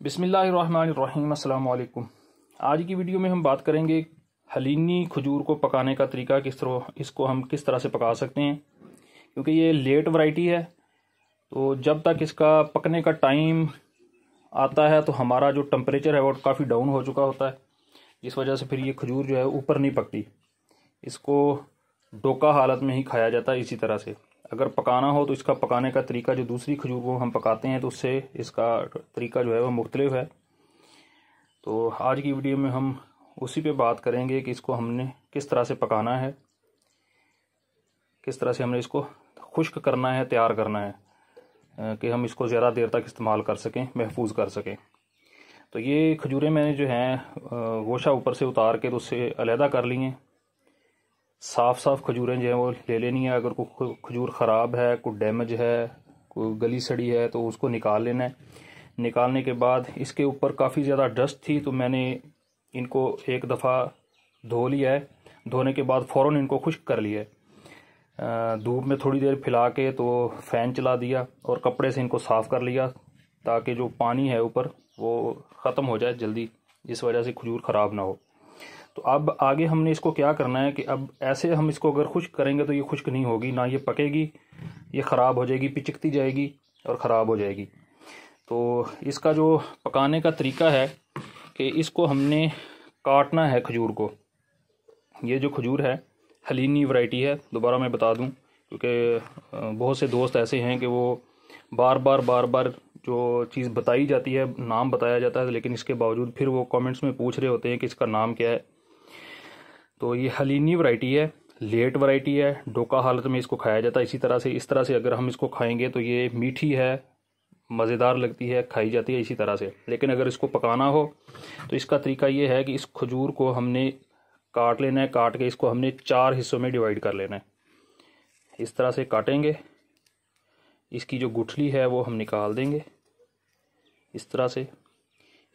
बिसमीम अल्लाम आज की वीडियो में हम बात करेंगे हलीनी खजूर को पकाने का तरीका, किस तरह, इसको हम किस तरह से पका सकते हैं। क्योंकि ये लेट वैरायटी है तो जब तक इसका पकने का टाइम आता है तो हमारा जो टम्परेचर है, वो काफ़ी डाउन हो चुका होता है। जिस वजह से फिर ये खजूर जो है ऊपर नहीं पकती। इसको डोका हालत में ही खाया जाता है, इसी तरह से। अगर पकाना हो तो इसका पकाने का तरीका, जो दूसरी खजूर को हम पकाते हैं तो उससे इसका तरीका जो है वह मुख्तलिफ़ है। तो आज की वीडियो में हम उसी पे बात करेंगे कि इसको हमने किस तरह से पकाना है, किस तरह से हमने इसको खुश्क करना है, तैयार करना है कि हम इसको ज़्यादा देर तक इस्तेमाल कर सकें, महफूज कर सकें। तो ये खजूरें मैंने जो हैं गोशा ऊपर से उतार के तो उससे अलहदा कर ली हैं। साफ़ साफ़ खजूरें जो हैं वो ले लेनी है। अगर कोई खजूर ख़राब है, कोई डैमेज है, कोई गली सड़ी है तो उसको निकाल लेना है। निकालने के बाद इसके ऊपर काफ़ी ज़्यादा डस्ट थी तो मैंने इनको एक दफ़ा धो लिया है। धोने के बाद फ़ौर इनको खुश्क कर लिया है। धूप में थोड़ी देर फैला के तो फ़ैन चला दिया और कपड़े से इनको साफ़ कर लिया, ताकि जो पानी है ऊपर वो ख़त्म हो जाए जल्दी जिस वजह से खजूर ख़राब ना हो। तो अब आगे हमने इसको क्या करना है कि अब ऐसे हम इसको अगर खुश्क करेंगे तो ये खुश्क नहीं होगी, ना ये पकेगी, ये ख़राब हो जाएगी, पिचकती जाएगी और ख़राब हो जाएगी। तो इसका जो पकाने का तरीका है कि इसको हमने काटना है खजूर को। ये जो खजूर है, हलीनी वैरायटी है, दोबारा मैं बता दूँ, क्योंकि बहुत से दोस्त ऐसे हैं कि वो बार बार बार बार जो चीज़ बताई जाती है, नाम बताया जाता है, लेकिन इसके बावजूद फिर वो कमेंट्स में पूछ रहे होते हैं कि इसका नाम क्या है। तो ये हलीनी वैरायटी है लेट वैरायटी है, डोका हालत में इसको खाया जाता है। इसी तरह से, इस तरह से अगर हम इसको खाएँगे तो ये मीठी है, मज़ेदार लगती है, खाई जाती है इसी तरह से। लेकिन अगर इसको पकाना हो तो इसका तरीका ये है कि इस खजूर को हमने काट लेना है, काट के इसको हमने चार हिस्सों में डिवाइड कर लेना है। इस तरह से काटेंगे। इसकी जो गुठली है, वो हम निकाल देंगे। इस तरह से।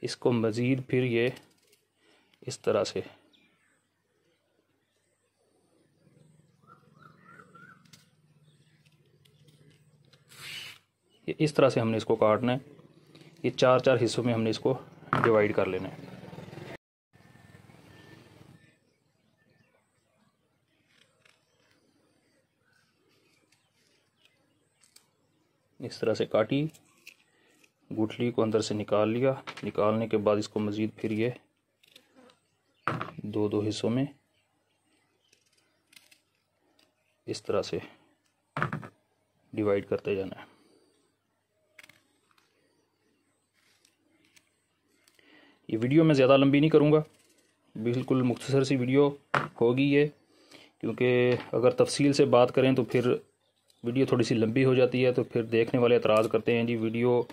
इसको मज़ीद फिर ये, इस तरह से। ये इस तरह से हमने इसको काटना है। ये चार चार हिस्सों में हमने इसको डिवाइड कर लेना है। इस तरह से काटी, गुठली को अंदर से निकाल लिया। निकालने के बाद इसको मज़ीद फिर ये दो दो हिस्सों में इस तरह से डिवाइड करते जाना है। ये वीडियो मैं ज़्यादा लंबी नहीं करूँगा। बिल्कुल मुख्तसर सी वीडियो होगी ये क्योंकि अगर तफसील से बात करें तो फिर वीडियो थोड़ी सी लंबी हो जाती है तो फिर देखने वाले एतराज़ करते हैं जी। वीडियो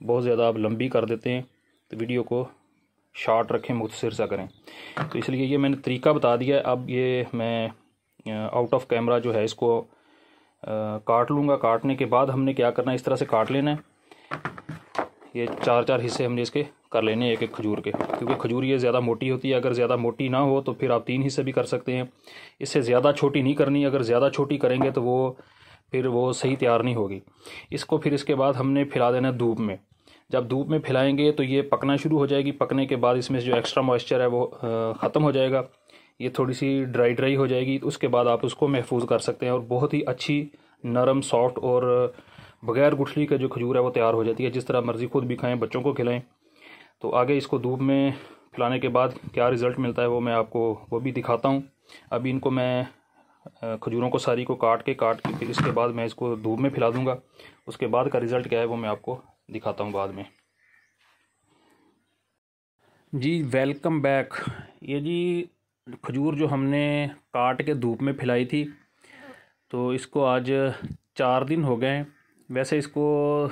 बहुत ज़्यादा आप लंबी कर देते हैं तो वीडियो को शार्ट रखें मुख्तसर सा करें। तो इसलिए ये मैंने तरीका बता दिया है। अब ये मैं आउट ऑफ़ कैमरा जो है इसको आ, काट लूँगा। काटने के बाद हमने क्या करना है? इस तरह से काट लेना है। ये चार चार हिस्से हमने इसके कर लेने एक एक खजूर के, क्योंकि खजूर ये ज़्यादा मोटी होती है, अगर ज़्यादा मोटी ना हो तो फिर आप तीन हिस्से भी कर सकते हैं। इससे ज़्यादा छोटी नहीं करनी, अगर ज़्यादा छोटी करेंगे तो वो फिर वो सही तैयार नहीं होगी। इसको फिर इसके बाद हमने फैला देना धूप में। जब धूप में फैलाएँगे तो ये पकना शुरू हो जाएगी। पकने के बाद इसमें जो एक्स्ट्रा मॉइस्चर है वो ख़त्म हो जाएगा। ये थोड़ी सी ड्राई ड्राई हो जाएगी। तो उसके बाद आप उसको महफूज कर सकते हैं और बहुत ही अच्छी नरम सॉफ्ट और बगैर गुठली का जो खजूर है वो तैयार हो जाती है। जिस तरह मर्ज़ी खुद भी खाएँ, बच्चों को खिलाएँ। तो आगे इसको धूप में फैलाने के बाद क्या रिज़ल्ट मिलता है वो मैं आपको, वो भी दिखाता हूँ। अभी इनको मैं खजूरों को, सारी को काट के काट के, फिर इसके बाद मैं इसको धूप में फैला दूँगा। उसके बाद का रिज़ल्ट क्या है वो मैं आपको दिखाता हूँ बाद में। जी वेलकम बैक ये जी, खजूर जो हमने काट के धूप में फैलाई थी तो इसको आज चार दिन हो गए हैं। वैसे इसको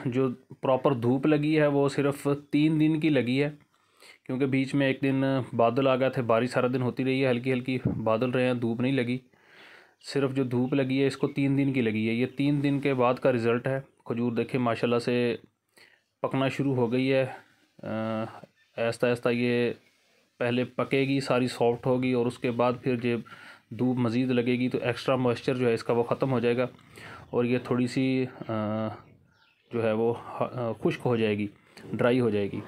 जो प्रॉपर धूप लगी है, वो सिर्फ़ तीन दिन की लगी है, क्योंकि बीच में एक दिन बादल आ गए थे, बारिश सारा दिन होती रही है हल्की हल्की बादल रहे हैं, धूप नहीं लगी। सिर्फ़ जो धूप लगी है, इसको तीन दिन की लगी है। ये तीन दिन के बाद का रिज़ल्ट है। खजूर देखे माशाल्लाह से पकना शुरू हो गई है। ऐसा ऐसा ये पहले पकेगी, सारी सॉफ्ट होगी और उसके बाद फिर जब धूप मज़ीद लगेगी तो एक्स्ट्रा मॉइस्चर जो है इसका वो ख़त्म हो जाएगा और ये थोड़ी सी जो है वो खुश्क हो जाएगी ड्राई हो जाएगी।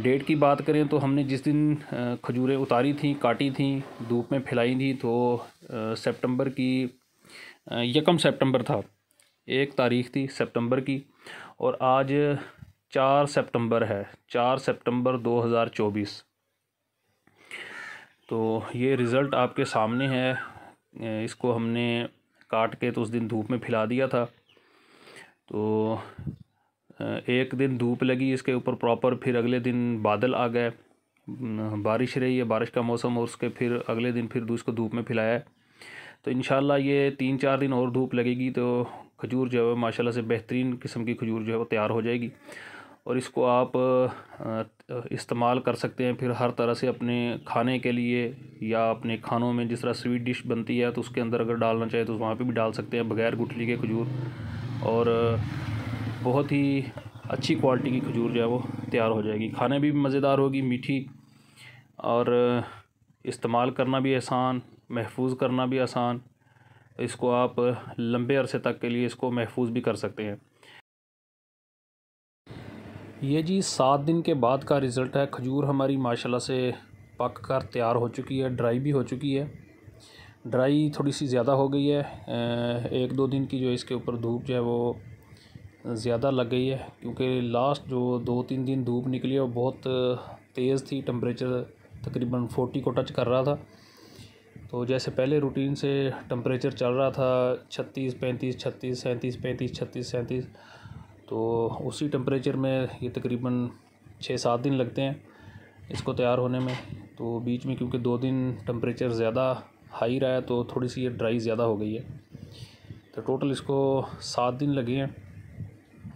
डेट की बात करें तो हमने जिस दिन खजूरें उतारी थी, काटी थी, धूप में फैलाई थी तो सितंबर की यकम सितंबर था, एक तारीख थी सितंबर की, और आज चार सितंबर है, चार सितंबर 2024 तो ये रिज़ल्ट आपके सामने है। इसको हमने काट के तो उस दिन धूप में फैला दिया था। तो एक दिन धूप लगी इसके ऊपर प्रॉपर, फिर अगले दिन बादल आ गए। बारिश रही है, बारिश का मौसम और उसके फिर अगले दिन फिर उसको धूप में फैलाया तो इन ये तीन चार दिन और धूप लगेगी तो खजूर जो है माशाल्लाह से बेहतरीन किस्म की खजूर जो है वो तैयार हो जाएगी। और इसको आप इस्तेमाल कर सकते हैं फिर हर तरह से अपने खाने के लिए या अपने खानों में जिस तरह स्वीट डिश बनती है तो उसके अंदर अगर डालना चाहे तो वहाँ पे भी डाल सकते हैं बग़ैर गुठली के खजूर। और बहुत ही अच्छी क्वालिटी की खजूर जो है वो तैयार हो जाएगी। खाने भी मज़ेदार होगी, मीठी और इस्तेमाल करना भी आसान, महफूज करना भी आसान। इसको आप लंबे अरसे तक के लिए इसको महफूज भी कर सकते हैं। ये जी सात दिन के बाद का रिज़ल्ट है। खजूर हमारी माशाल्लाह से पक कर तैयार हो चुकी है, ड्राई भी हो चुकी है। ड्राई थोड़ी सी ज़्यादा हो गई है। एक दो दिन की जो इसके ऊपर धूप जो है वो ज़्यादा लग गई है, क्योंकि लास्ट जो दो तीन दिन धूप निकली है वो बहुत तेज़ थी। टम्परेचर तकरीबन फोर्टी को टच कर रहा था। तो जैसे पहले रूटीन से टम्परेचर चल रहा था, छत्तीस, पैंतीस, छत्तीस, सैंतीस, पैंतीस, छत्तीस, सैंतीस तो उसी टेम्परेचर में ये तकरीबन छः सात दिन लगते हैं इसको तैयार होने में। तो बीच में क्योंकि दो दिन टम्परेचर ज़्यादा हाई रहा है तो थोड़ी सी ये ड्राई ज़्यादा हो गई है। तो टोटल इसको सात दिन लगे हैं।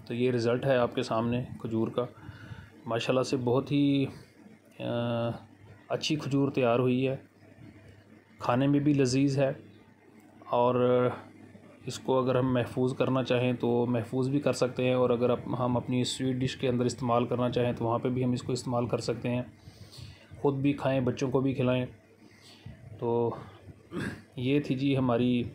तो ये रिज़ल्ट है आपके सामने खजूर का। माशाल्लाह से बहुत ही आ, अच्छी खजूर तैयार हुई है। खाने में भी लजीज़ है और इसको अगर हम महफूज करना चाहें तो महफूज भी कर सकते हैं और अगर हम अपनी स्वीट डिश के अंदर इस्तेमाल करना चाहें तो वहाँ पे भी हम इसको इस्तेमाल कर सकते हैं। ख़ुद भी खाएँ, बच्चों को भी खिलाएँ। तो ये थी जी हमारी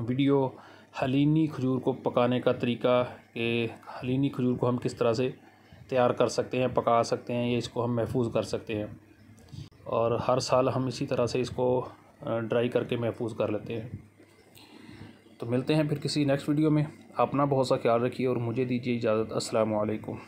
वीडियो हलीनी खजूर को पकाने का तरीका कि हलीनी खजूर को हम किस तरह से तैयार कर सकते हैं, पका सकते हैं, या इसको हम महफूज कर सकते हैं। और हर साल हम इसी तरह से इसको ड्राई करके महफूज कर लेते हैं। तो मिलते हैं फिर किसी नेक्स्ट वीडियो में। अपना बहुत सा ख्याल रखिए और मुझे दीजिए इजाज़त। अस्सलाम वालेकुम